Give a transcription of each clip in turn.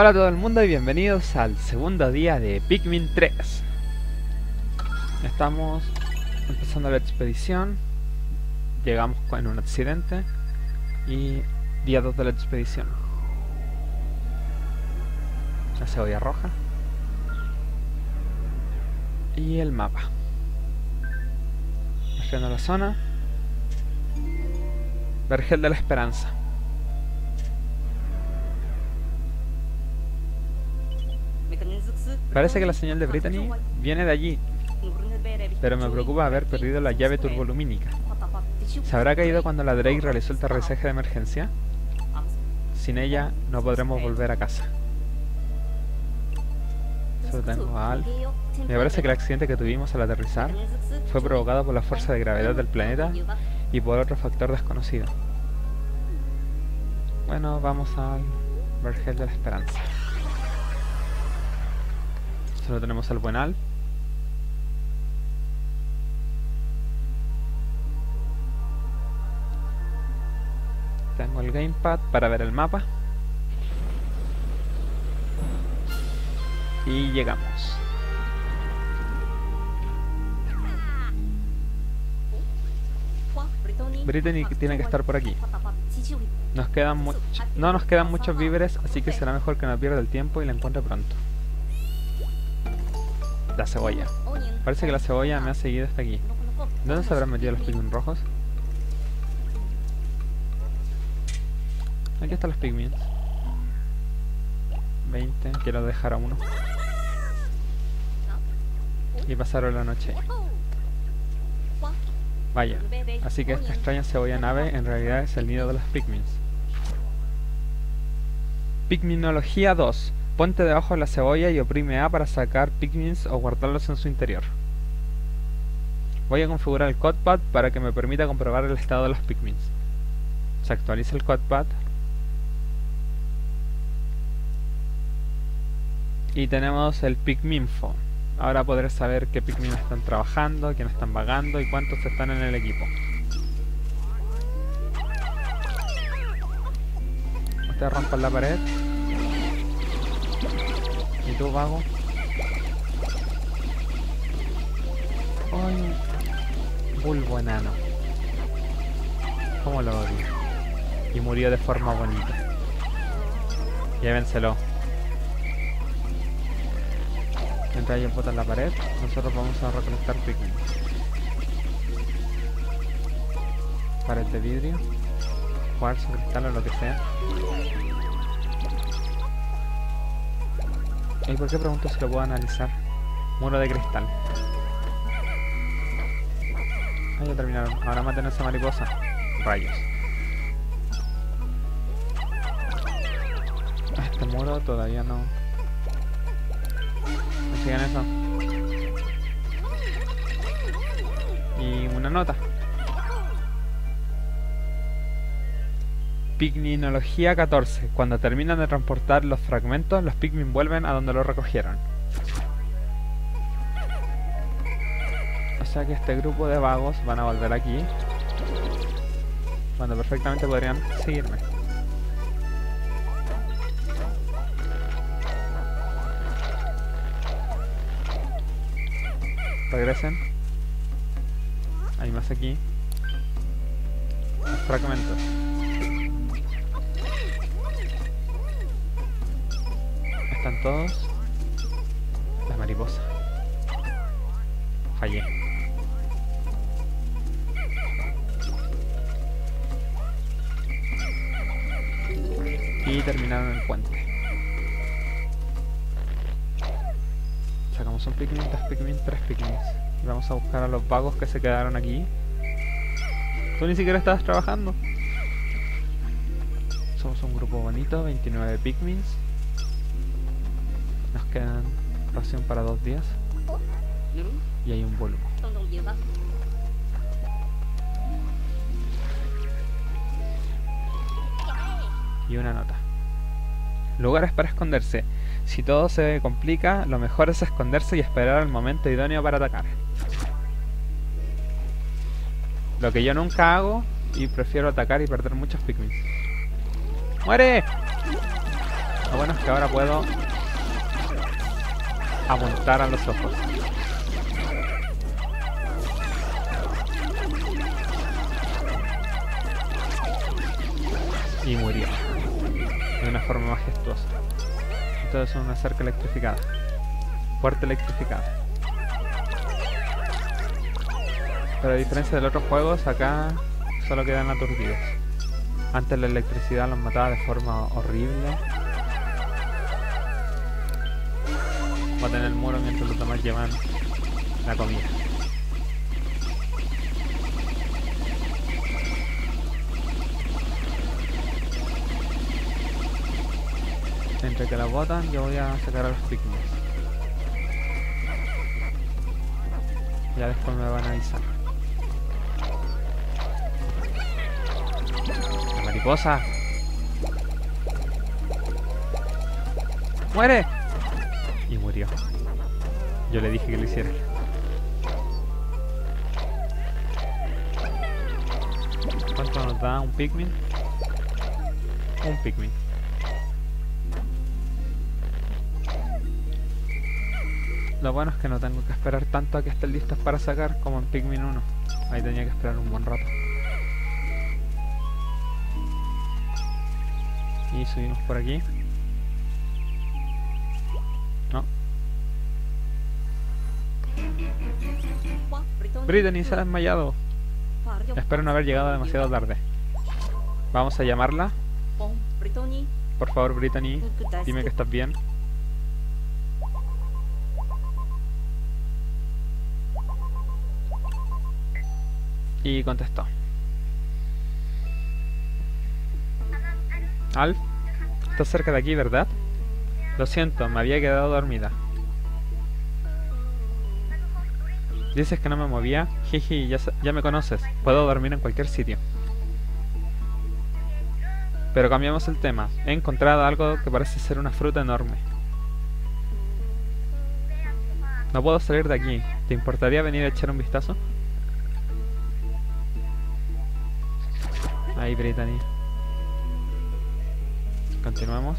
Hola a todo el mundo y bienvenidos al segundo día de Pikmin 3 Estamos empezando la expedición. Llegamos con un accidente Y día 2 de la expedición. La cebolla roja. Y el mapa. Haciendo la zona. Vergel de la Esperanza Parece que la señal de Brittany viene de allí, pero me preocupa haber perdido la llave turbolumínica. ¿Se habrá caído cuando la Drake realizó el aterrizaje de emergencia? Sin ella no podremos volver a casa. Solo tengo a Al. Me parece que el accidente que tuvimos al aterrizar fue provocado por la fuerza de gravedad del planeta y por otro factor desconocido. Bueno, vamos al Vergel de la Esperanza. Solo tenemos al buen Al. Tengo el gamepad para ver el mapa. Y llegamos. Brittany tiene que estar por aquí. Nos quedan no nos quedan muchos víveres, así que será mejor que no pierda el tiempo y la encuentre pronto. La cebolla. Parece que la cebolla me ha seguido hasta aquí. ¿Dónde se habrán metido los pigmin rojos? Aquí están los pigmins. 20, quiero dejar a uno. Y pasaron la noche. Vaya, así que esta extraña cebolla nave en realidad es el nido de los pigmins. Pigminología 2. Ponte debajo de la cebolla y oprime A para sacar Pikmins o guardarlos en su interior. Voy a configurar el codepad para que me permita comprobar el estado de los Pikmins. Se actualiza el codepad. Y tenemos el Pikminfo. Ahora podré saber qué Pikmin están trabajando, quién están vagando y cuántos están en el equipo. Ustedes rompan la pared. ¿Y tú, vago? ¡Ay! Bulbo enano. ¿Cómo lo odio? Y murió de forma bonita. Llévenselo. Mientras ellos botan la pared, nosotros vamos a recolectar Pikmin. Pared de vidrio, cuarzo, cristal o lo que sea. ¿Y por qué pregunto si lo puedo analizar? Muro de cristal. Ah, ya terminaron. Ahora maten esa mariposa. Rayos. Este muro todavía no... ¿No sigan eso? Y una nota. Pigminología 14. Cuando terminan de transportar los fragmentos, los Pikmin vuelven a donde los recogieron. O sea que este grupo de vagos van a volver aquí. Cuando perfectamente podrían seguirme. Regresen. Hay más aquí. Los fragmentos. Están todos. La mariposa. Fallé. Y terminaron el puente. Sacamos un Pikmin, dos Pikmin, tres Pikmin. Vamos a buscar a los vagos que se quedaron aquí. Tú ni siquiera estabas trabajando. Somos un grupo bonito, 29 Pikmins. Quedan ración para dos días. Y hay un volumen. Y una nota. Lugares para esconderse. Si todo se complica, lo mejor es esconderse y esperar el momento idóneo para atacar. Lo que yo nunca hago y prefiero atacar y perder muchos Pikmin. ¡Muere! Lo bueno es que ahora puedo apuntar a los ojos. Y murió. De una forma majestuosa. Entonces es una cerca electrificada. Puerta electrificada. Pero a diferencia de los otros juegos, acá solo quedan aturdidos. Antes la electricidad los mataba de forma horrible. Voy a tener el muro mientras los demás llevan la comida. Entre que la botan, yo voy a sacar a los picnics. Ya después me van a avisar. La mariposa. ¡Muere! Y murió. Yo le dije que lo hiciera. ¿Cuánto nos da un Pikmin? Un Pikmin. Lo bueno es que no tengo que esperar tanto a que estén listos para sacar como en Pikmin 1. Ahí tenía que esperar un buen rato. Y subimos por aquí. Brittany se ha desmayado. Espero no haber llegado demasiado tarde. Vamos a llamarla. Por favor, Brittany, dime que estás bien. Y contestó. Alf, estás cerca de aquí, ¿verdad? Lo siento, me había quedado dormida. Dices que no me movía. Jiji, ya, ya me conoces. Puedo dormir en cualquier sitio. Pero cambiamos el tema. He encontrado algo que parece ser una fruta enorme. No puedo salir de aquí. ¿Te importaría venir a echar un vistazo? Ahí, Brittany. Continuamos.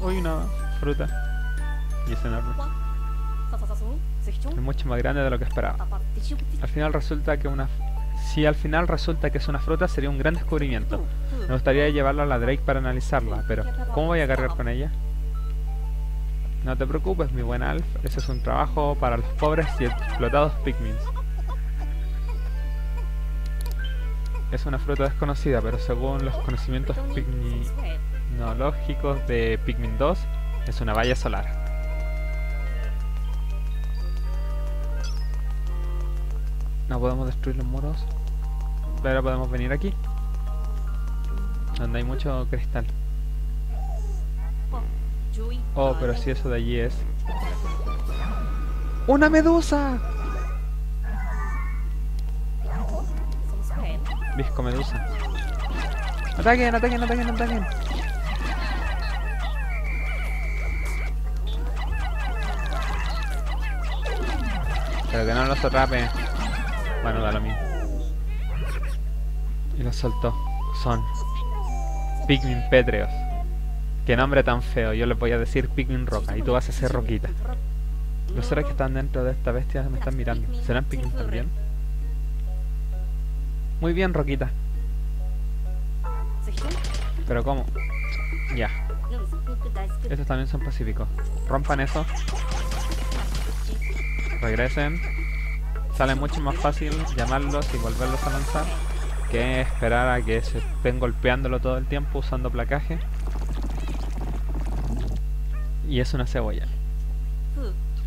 Uy, una fruta. Y es enorme. Es mucho más grande de lo que esperaba. Al final resulta que una... Si al final resulta que es una fruta sería un gran descubrimiento. Me gustaría llevarla a la Drake para analizarla, pero ¿cómo voy a cargar con ella? No te preocupes, mi buen Alf. Ese es un trabajo para los pobres y explotados Pikmins. Es una fruta desconocida, pero según los conocimientos pigminológicos de Pikmin 2, es una valla solar. No podemos destruir los muros, pero podemos venir aquí, donde hay mucho cristal. Oh, pero si eso de allí es... ¡Una medusa! Visco medusa. Ataquen, ataquen, ataquen, ataquen. Pero que no los atrape. Bueno, da lo mismo. Y los soltó. Son Pikmin pétreos. Qué nombre tan feo. Yo les voy a decir Pikmin roca y tú vas a ser roquita. Los seres que están dentro de esta bestia me están mirando. ¿Serán Pikmin también? Muy bien, Roquita. Pero ¿cómo? Ya. Estos también son pacíficos. Rompan eso. Regresen. Sale mucho más fácil llamarlos y volverlos a lanzar que esperar a que se estén golpeándolo todo el tiempo usando placaje. Y es una cebolla.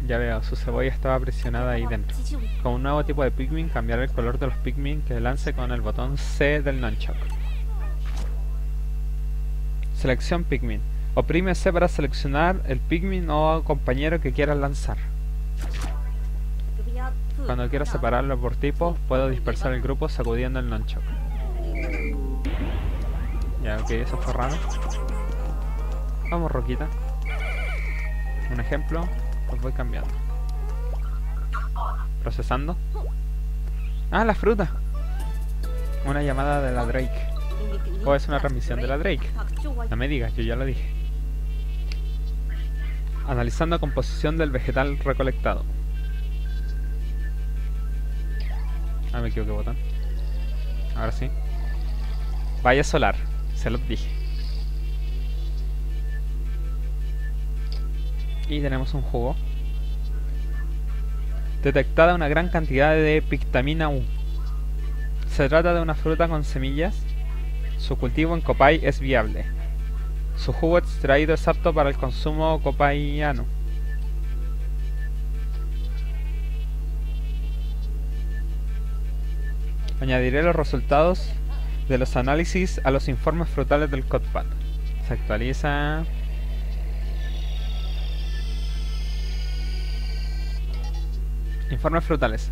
Ya veo, su cebolla estaba presionada ahí dentro. Con un nuevo tipo de Pikmin, cambiar el color de los Pikmin que lance con el botón C del Nunchuck. Selección Pikmin. Oprime C para seleccionar el Pikmin o compañero que quieras lanzar. Cuando quieras separarlo por tipo, puedo dispersar el grupo sacudiendo el Nunchuck. Ya, ok, eso fue raro. Vamos, Roquita. Un ejemplo, los voy cambiando. Procesando. Ah, la fruta. Una llamada de la Drake. O es una transmisión de la Drake. No me digas, yo ya lo dije. Analizando composición del vegetal recolectado. Ah, me equivoqué botón. Ahora sí. Vaya solar, se los dije. Y tenemos un jugo. Detectada una gran cantidad de pictamina U. Se trata de una fruta con semillas. Su cultivo en Copay es viable. Su jugo extraído es apto para el consumo copaiano. Añadiré los resultados de los análisis a los informes frutales del CODPAD. Se actualiza. Informes frutales.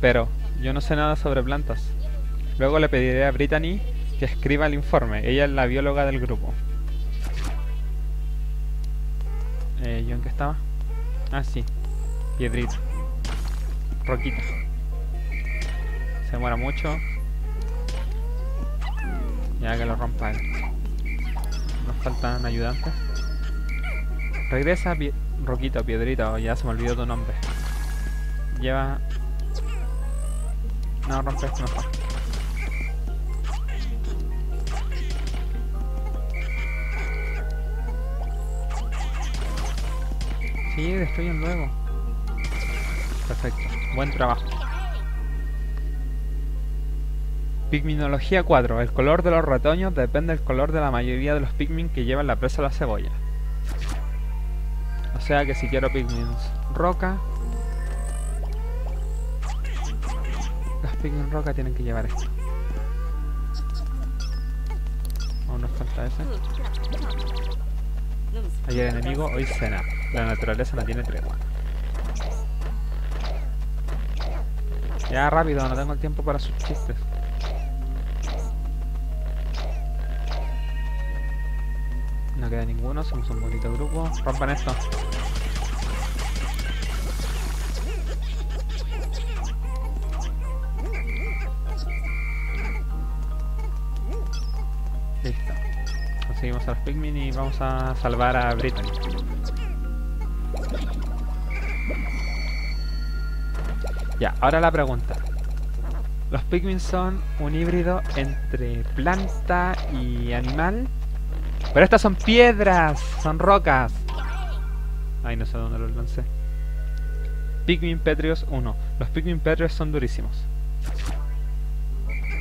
Pero yo no sé nada sobre plantas. Luego le pediré a Brittany que escriba el informe. Ella es la bióloga del grupo. Eh, ¿Yo en qué estaba? Ah, sí. Piedrito. Roquita. Se demora mucho. Ya que lo rompa él. Nos faltan ayudantes. Regresa pie Roquita, Piedrita, ya se me olvidó tu nombre. Lleva... No, rompe esto mejor. Sí, destruyen luego. Perfecto. Buen trabajo. Pigminología 4. El color de los retoños depende del color de la mayoría de los pigmin que llevan la presa a la cebolla. O sea que si quiero pigmins roca... Los pigmin roca tienen que llevar esto. Aún nos falta ese. Ayer enemigo, hoy cena. La naturaleza no tiene tregua. Ya rápido, no tengo el tiempo para sus chistes. No queda ninguno, somos un bonito grupo. Rompan esto. Listo. Conseguimos a los Pikmin y vamos a salvar a Brittany. Ya, ahora la pregunta. Los Pikmin son un híbrido entre planta y animal. Pero estas son piedras, son rocas. Ay, no sé dónde los lancé. Pikmin Petrios 1. Los Pikmin Petrios son durísimos.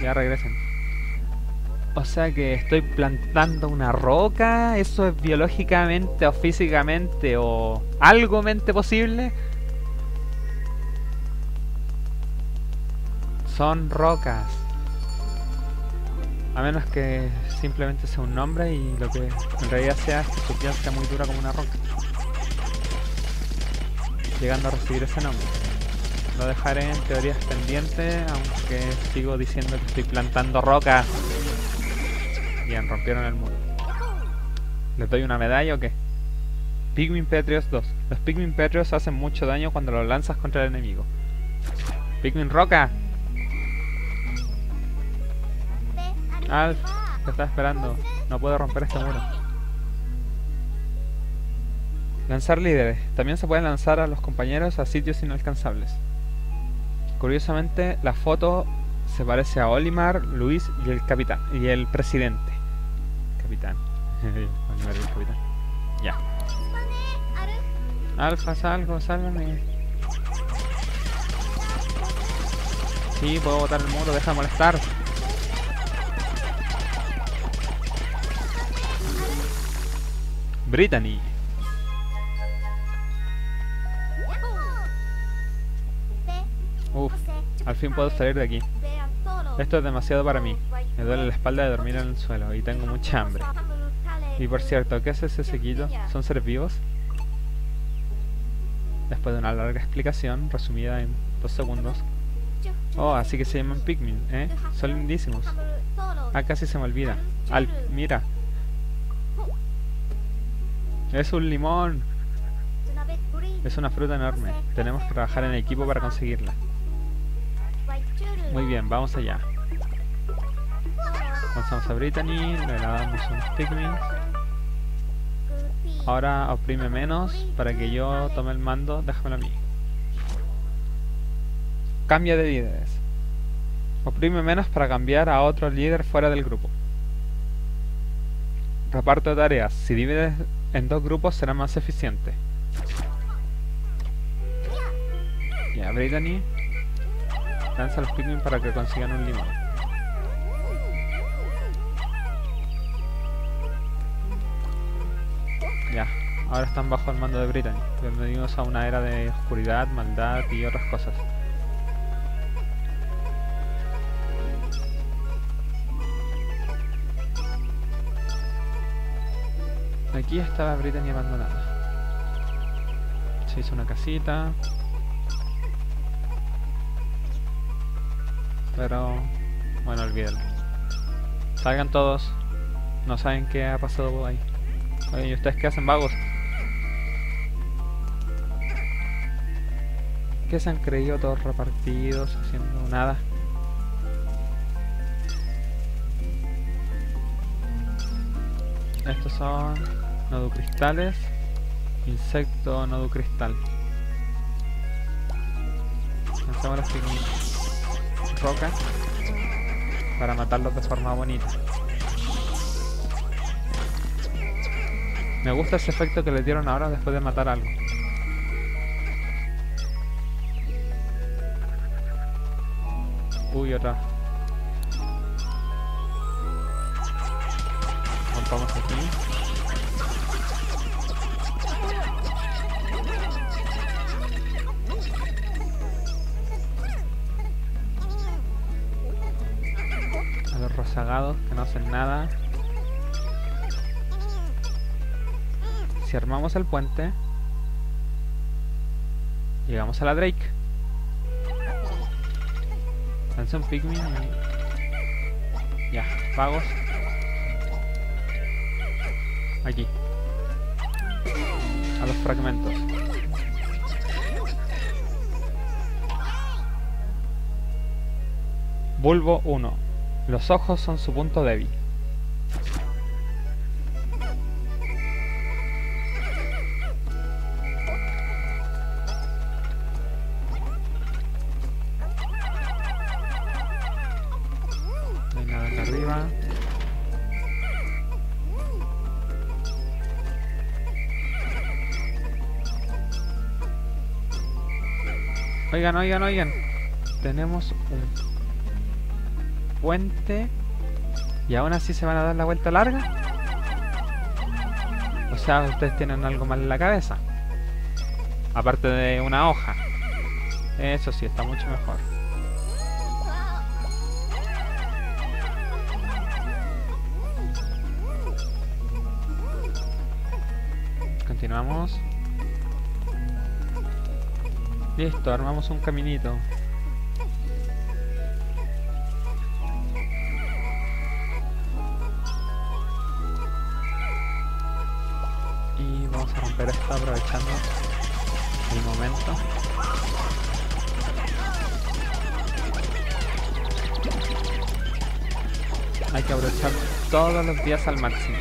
Ya regresen. O sea que estoy plantando una roca. ¿Eso es biológicamente o físicamente o algo mente posible? Son rocas. A menos que simplemente sea un nombre y lo que en realidad sea es que su piel sea muy dura como una roca. Llegando a recibir ese nombre. Lo dejaré en teorías pendientes, aunque sigo diciendo que estoy plantando rocas. Bien, rompieron el muro. ¿Les doy una medalla o qué? Pikmin Petrios 2. Los Pikmin Petrios hacen mucho daño cuando los lanzas contra el enemigo. Pikmin Roca. Alf, te está esperando. No puedo romper este muro. Lanzar líderes. También se puede lanzar a los compañeros a sitios inalcanzables. Curiosamente, la foto se parece a Olimar, Luis y el capitán. Y el presidente. Capitán. Olimar y el capitán. Ya. Alfa, salgo, sálvame. Sí, puedo botar el muro, deja de molestar. Brittany. Uf, al fin puedo salir de aquí. Esto es demasiado para mí. Me duele la espalda de dormir en el suelo y tengo mucha hambre. Y por cierto, ¿qué es ese sequillo? ¿Son seres vivos? Después de una larga explicación, resumida en dos segundos. Oh, así que se llaman Pikmin, ¿eh? Son lindísimos. Ah, casi se me olvida. Al, mira. Es un limón. Es una fruta enorme. Tenemos que trabajar en equipo para conseguirla. Muy bien, vamos allá. Lanzamos a Brittany, le damos unos Pikmin. Ahora oprime menos para que yo tome el mando, déjamelo a mí. Cambia de líderes. Oprime menos para cambiar a otro líder fuera del grupo. Reparto de tareas. Si divides en dos grupos será más eficiente. Ya, Brittany. Lanza los Pikmin para que consigan un limón. Ya, ahora están bajo el mando de Brittany. Bienvenidos a una era de oscuridad, maldad y otras cosas. Aquí estaba Brittany abandonada. Se hizo una casita. Pero... Bueno, olvídalo. Salgan todos. No saben qué ha pasado ahí. Oye, ¿y ustedes qué hacen vagos? ¿Qué se han creído todos repartidos, haciendo nada? Estos son nodocristales, insecto nodocristal. Lanzamos las roca para matarlos de forma bonita. Me gusta ese efecto que le dieron ahora después de matar algo. Uy, otra. Montamos aquí. Armamos el puente, llegamos a la Drake. Lanza un Pikmin. Ya, vagos. Aquí. A los fragmentos. Bulbo 1. Los ojos son su punto débil. Oigan, oigan, oigan. Tenemos un puente y aún así se van a dar la vuelta larga. O sea, ustedes tienen algo mal en la cabeza. Aparte de una hoja. Eso sí, está mucho mejor. Continuamos. Listo, armamos un caminito. Y vamos a romper esto aprovechando el momento. Hay que aprovechar todos los días al máximo.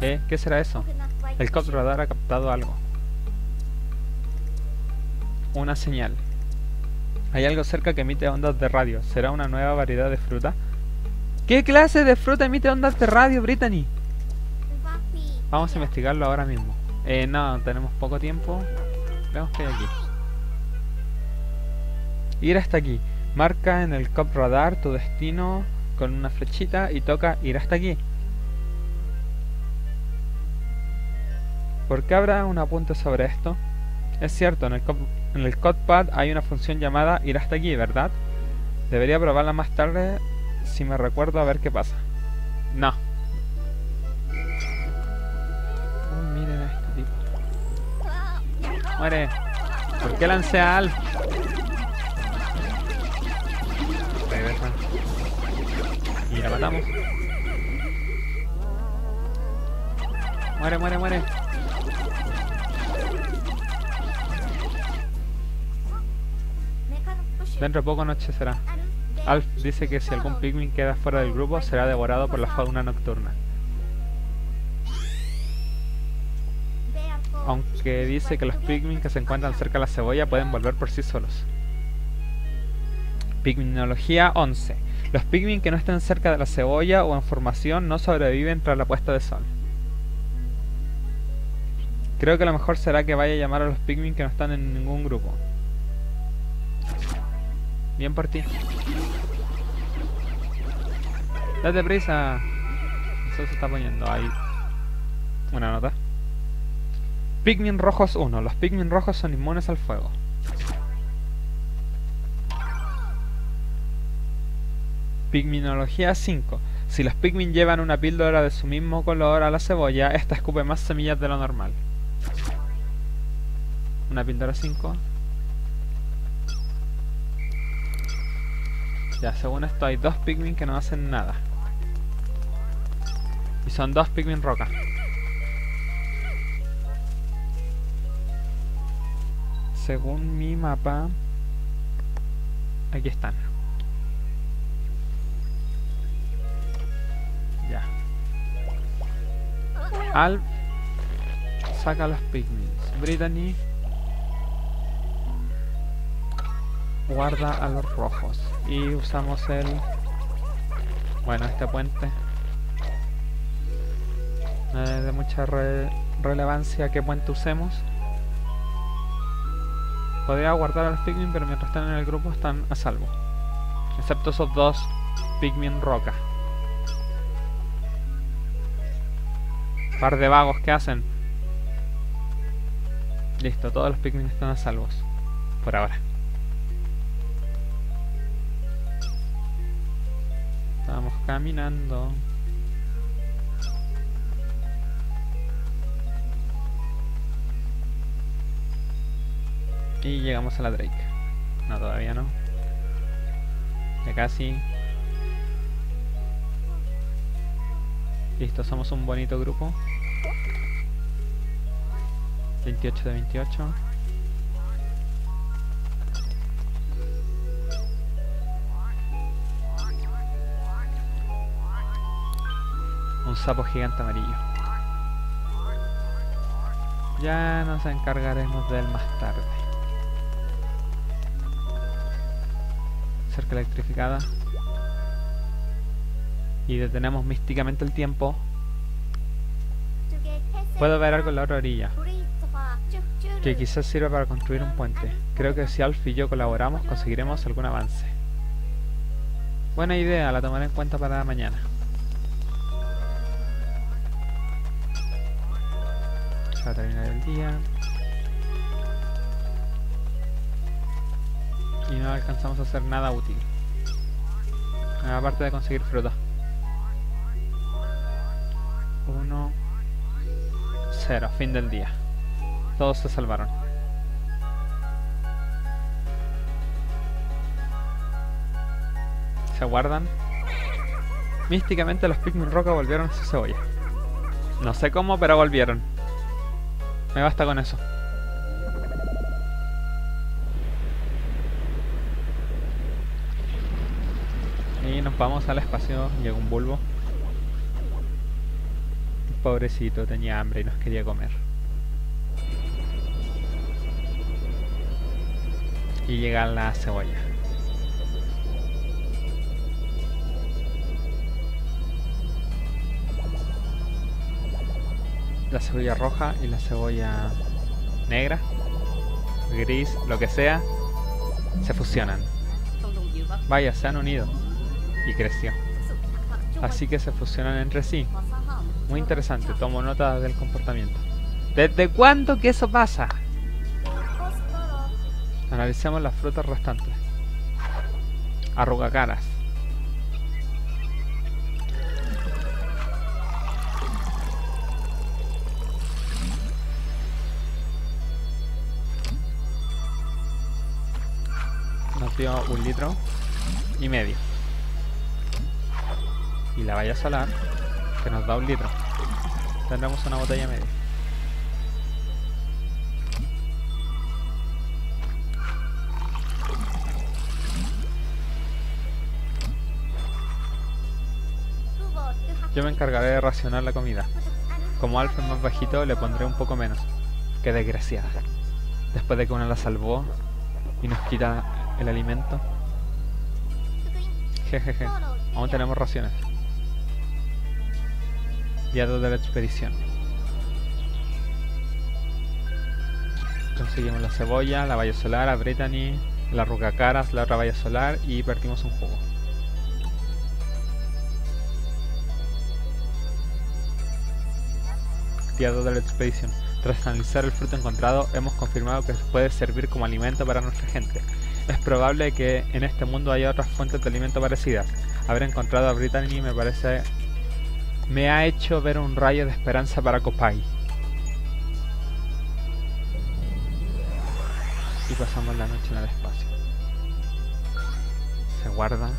¿Eh? ¿Qué será eso? El COP radar ha captado algo. Una señal. Hay algo cerca que emite ondas de radio. ¿Será una nueva variedad de fruta? ¿Qué clase de fruta emite ondas de radio, Brittany? Vamos a investigarlo ahora mismo. Eh, no, tenemos poco tiempo. Veamos qué hay aquí. Ir hasta aquí. Marca en el COP radar tu destino con una flechita y toca ir hasta aquí. ¿Por qué habrá un apunte sobre esto? Es cierto, en el, en el CODPAD hay una función llamada ir hasta aquí, ¿verdad? Debería probarla más tarde si me recuerdo a ver qué pasa. No. Uy, miren a este tipo. Muere. ¿Por qué lancé a Al? Y la matamos. Muere, muere, muere. Dentro de poco anochecerá. Alf dice que si algún Pikmin queda fuera del grupo será devorado por la fauna nocturna. Aunque dice que los Pikmin que se encuentran cerca de la cebolla pueden volver por sí solos. Pikminología 11. Los Pikmin que no estén cerca de la cebolla o en formación no sobreviven tras la puesta de sol. Creo que lo mejor será que vaya a llamar a los Pikmin que no están en ningún grupo. Bien por ti. Date prisa. Eso se está poniendo ahí. Una nota. Pikmin rojos 1. Los Pikmin rojos son inmunes al fuego. Pigminología 5. Si los Pikmin llevan una píldora de su mismo color a la cebolla, esta escupe más semillas de lo normal. Una píldora 5. Ya, según esto hay dos Pikmin que no hacen nada. Y son dos Pikmin roca. Según mi mapa... Aquí están. Ya. Al... Saca los Pikmins. Brittany... guarda a los rojos. Y usamos el bueno este puente. No es de mucha relevancia qué puente usemos. Podría guardar a los Pikmin pero mientras están en el grupo están a salvo. Excepto esos dos Pikmin roca par de vagos que hacen. Listo todos los Pikmin están a salvos por ahora Estamos caminando. Y llegamos a la Drake. No, todavía no. Ya casi. Listo, somos un bonito grupo. 28 de 28. Un sapo gigante amarillo. Ya nos encargaremos de él más tarde. Cerca electrificada. Y detenemos místicamente el tiempo. Puedo ver algo en la otra orilla. Que quizás sirva para construir un puente. Creo que si Alf y yo colaboramos conseguiremos algún avance. Buena idea, la tomaré en cuenta para mañana. Y no alcanzamos a hacer nada útil. Aparte de conseguir fruta. 1 0, fin del día. Todos se salvaron. Se guardan. Místicamente los Pikmin Roca volvieron a su cebolla. No sé cómo, pero volvieron. Me basta con eso. Y nos vamos al espacio. Llega un bulbo. Pobrecito, tenía hambre y nos quería comer. Y llega la cebolla. La cebolla roja y la cebolla negra, gris, lo que sea, se fusionan. Vaya, se han unido y creció. Así que se fusionan entre sí. Muy interesante, tomo nota del comportamiento. ¿Desde cuándo que eso pasa? Analicemos las frutas restantes. Arrugacaras. un litro y medio. Y la valla salar que nos da un litro. Tendremos una botella media. Yo me encargaré de racionar la comida. Como Alf es más bajito, le pondré un poco menos. Qué desgraciada. Después de que una la salvó y nos quita el alimento. Jejeje. Aún tenemos raciones. Día 2 de la expedición. Conseguimos la cebolla, la valla solar, a Brittany, la ruca caras, la otra valla solar y partimos un jugo. Día 2 de la expedición. Tras analizar el fruto encontrado, hemos confirmado que puede servir como alimento para nuestra gente. Es probable que en este mundo haya otras fuentes de alimento parecidas. Haber encontrado a Brittany me parece... me ha hecho ver un rayo de esperanza para Copai. Y pasamos la noche en el espacio. Se guarda.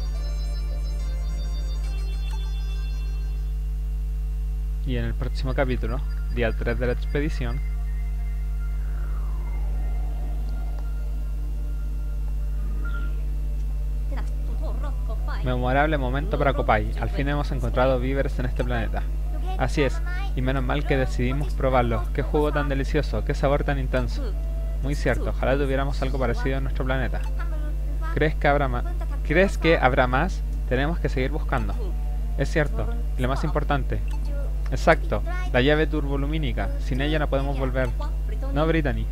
Y en el próximo capítulo día 3 de la expedición. Memorable momento para Copai. Al fin hemos encontrado víveres en este planeta. Así es, y menos mal que decidimos probarlo. Qué jugo tan delicioso, qué sabor tan intenso. Muy cierto, ojalá tuviéramos algo parecido en nuestro planeta. ¿Crees que habrá más? ¿Crees que habrá más? Tenemos que seguir buscando. Es cierto, y lo más importante, Exacto, la llave turbolumínica. Sin ella no podemos volver. No, Brittany.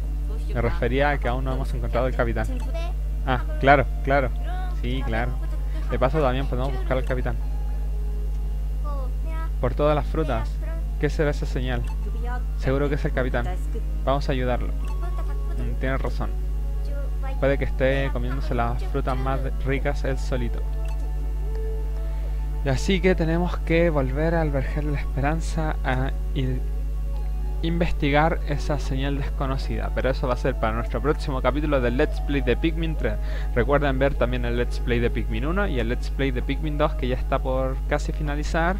Me refería a que aún no hemos encontrado el capitán. Ah, claro, claro. Sí, claro. De paso también podemos buscar al capitán. Por todas las frutas. ¿Qué será esa señal? Seguro que es el capitán. Vamos a ayudarlo. Mm, tiene razón. Puede que esté comiéndose las frutas más ricas él solito. Y así que tenemos que volver al verger de la esperanza a investigar esa señal desconocida. Pero eso va a ser para nuestro próximo capítulo del Let's Play de Pikmin 3. Recuerden ver también el Let's Play de Pikmin 1 y el Let's Play de Pikmin 2 que ya está por casi finalizar.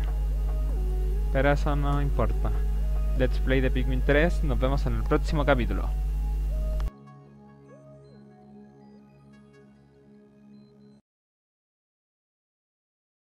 Pero eso no importa. Let's Play de Pikmin 3, nos vemos en el próximo capítulo.